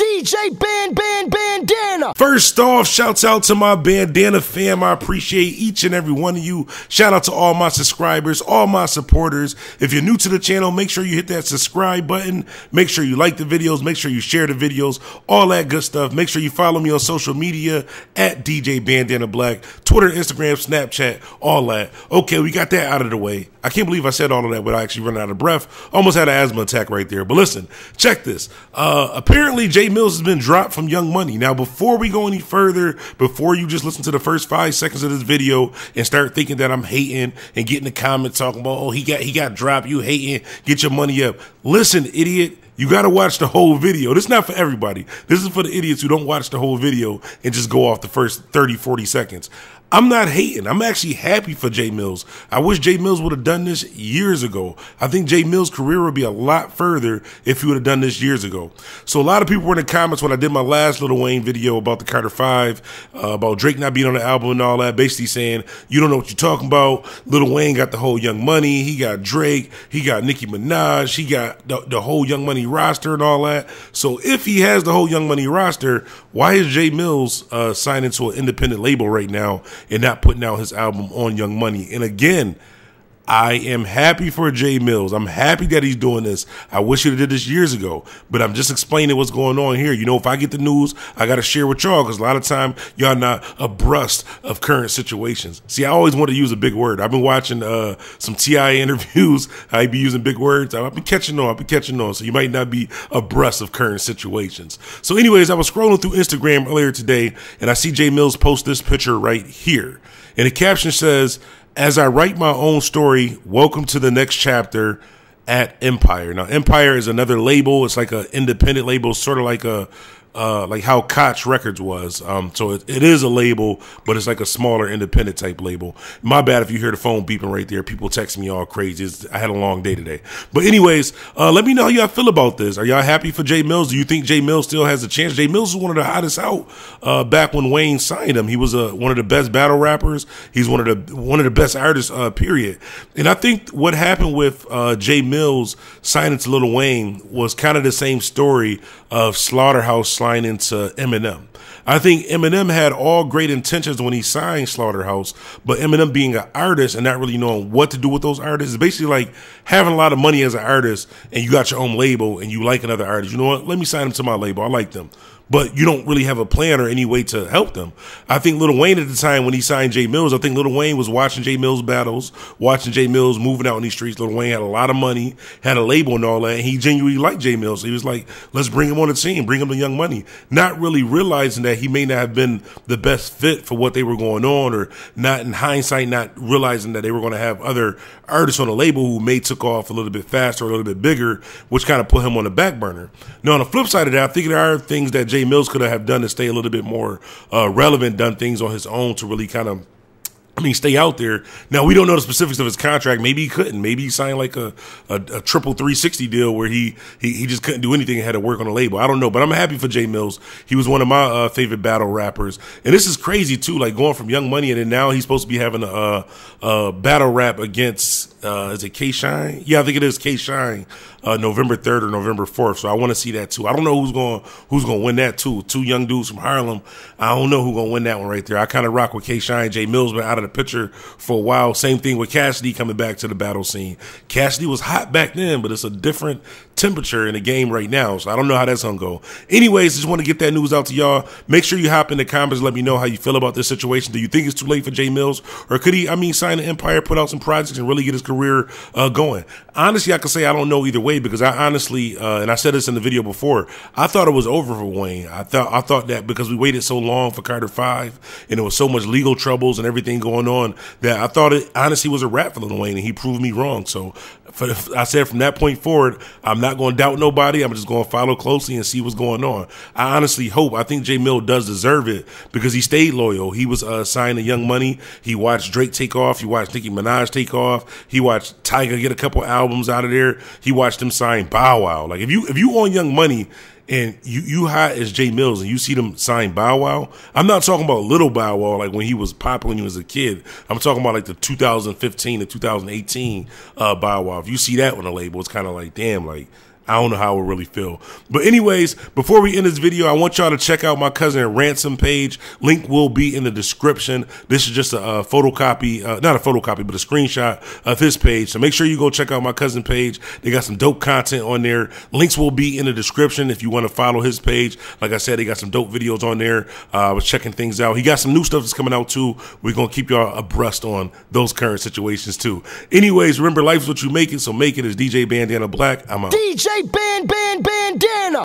DJ Band Band Bandana. First off, shouts out to my bandana fam. I appreciate each and every one of you. Shout out to all my subscribers, all my supporters. If you're new to the channel, make sure you hit that subscribe button. Make sure you like the videos. Make sure you share the videos. All that good stuff. Make sure you follow me on social media at DJ Bandana Black, Twitter, Instagram, Snapchat, all that. Okay, we got that out of the way. I can't believe I said all of that without actually running out of breath. Almost had an asthma attack right there. But listen, check this. Uh, apparently, Jae Millz has been dropped from Young Money. Now, before we go any further, before you just listen to the first five seconds of this video and start thinking that I'm hating and getting the comments talking about, oh, he got he got dropped, you hating, get your money up. Listen, idiot. You got to watch the whole video. This is not for everybody. This is for the idiots who don't watch the whole video and just go off the first 30, 40 seconds. I'm not hating. I'm actually happy for Jae Millz. I wish Jae Millz would have done this years ago. I think Jae Millz' career would be a lot further if he would have done this years ago. So a lot of people were in the comments when I did my last Little Wayne video about the Carter Five, uh, about Drake not being on the album and all that, basically saying you don't know what you're talking about. Little Wayne got the whole Young Money, he got Drake, he got Nicki Minaj, he got the, the whole Young Money roster and all that. So if he has the whole Young Money roster, why is Jae Millz uh, signing to an independent label right now? And not putting out his album on Young Money. And again, I am happy for Jae Millz. I'm happy that he's doing this. I wish have did this years ago, but I'm just explaining what's going on here. You know, if I get the news, I got to share with y'all because a lot of time y'all not abreast of current situations. See, I always want to use a big word. I've been watching uh, some TI interviews. I be using big words. I've been catching on. I've been catching on. So you might not be abreast of current situations. So, anyways, I was scrolling through Instagram earlier today, and I see Jae Millz post this picture right here, and the caption says as I write my own story, welcome to the next chapter at Empire. Now, Empire is another label. It's like an independent label, sort of like a uh, like how Koch Records was. Um, so it, it is a label, but it's like a smaller independent type label. My bad if you hear the phone beeping right there. People text me all crazy. It's, I had a long day today. But anyways, uh, let me know how y'all feel about this. Are y'all happy for Jae Millz? Do you think Jae Millz still has a chance? Jae Millz is one of the hottest out uh, back when Wayne signed him. He was uh, one of the best battle rappers. He's one of the one of the best artists. Uh, period. And I think what happened with uh, Jae Millz signing to Lil Wayne was kind of the same story of Slaughterhouse signing to Eminem. I think Eminem had all great intentions when he signed Slaughterhouse, but Eminem being an artist and not really knowing what to do with those artists is basically like having a lot of money as an artist and you got your own label and you like another artist. You know what? Let me sign them to my label. I like them but you don't really have a plan or any way to help them. I think Little Wayne at the time when he signed Jae Millz, I think Little Wayne was watching Jae Millz battles, watching Jae Millz moving out in these streets. Little Wayne had a lot of money, had a label and all that, and he genuinely liked Jae Millz. He was like, let's bring him on the team, bring him the young money. Not really realizing that he may not have been the best fit for what they were going on, or not in hindsight, not realizing that they were going to have other artists on the label who may took off a little bit faster, a little bit bigger, which kind of put him on the back burner. Now, on the flip side of that, I think there are things that Jae Millz could have done to stay a little bit more uh, relevant, done things on his own to really kind of I mean, stay out there. Now we don't know the specifics of his contract. Maybe he couldn't. Maybe he signed like a, a, a triple 360 deal where he, he he just couldn't do anything and had to work on a label. I don't know, but I'm happy for Jae Millz. He was one of my uh, favorite battle rappers, and this is crazy too. Like going from Young Money and then now he's supposed to be having a, a battle rap against uh, is it K Shine? Yeah, I think it is K Shine. Uh, November third or November fourth. So I want to see that too. I don't know who's going who's going to win that too. Two young dudes from Harlem. I don't know who's going to win that one right there. I kind of rock with K Shine. Jae Millz but out of the picture for a while. Same thing with Cassidy coming back to the battle scene. Cassidy was hot back then, but it's a different temperature in the game right now. So I don't know how that's gonna go. Anyways, just want to get that news out to y'all. Make sure you hop in the comments. Let me know how you feel about this situation. Do you think it's too late for Jae Millz, or could he? I mean, sign an Empire, put out some projects, and really get his career uh, going? Honestly, I could say I don't know either way because I honestly, uh, and I said this in the video before, I thought it was over for Wayne. I thought I thought that because we waited so long for Carter Five, and there was so much legal troubles and everything going on that I thought it honestly was a wrap for Lil Wayne, and he proved me wrong. So I said from that point forward, I'm not going to doubt nobody. I'm just going to follow closely and see what's going on. I honestly hope. I think Jae Mill does deserve it because he stayed loyal. He was uh, signed to Young Money. He watched Drake take off. He watched Nicki Minaj take off. He watched Tyga get a couple albums out of there. He watched him sign Bow Wow. Like if you if you on Young Money and you you hot as Jae Millz and you see them sign Bow Wow, I'm not talking about little Bow Wow like when he was popular when he was a kid. I'm talking about like the 2015 to 2018 uh, Bow Wow. If you see that on the label, it's kind of like damn, like I don't know how I really feel. But anyways, before we end this video, I want y'all to check out my cousin Ransom page. Link will be in the description. This is just a, photocopy, uh, not a photocopy, but a screenshot of his page. So make sure you go check out my cousin page. They got some dope content on there. Links will be in the description if you want to follow his page. Like I said, they got some dope videos on there. Uh, I was checking things out. He got some new stuff that's coming out too. We're gonna keep y'all abreast on those current situations too. Anyways, remember life is what you make it, so make it as DJ Bandana Black. I'm out. DJ Ban Ban Bandana.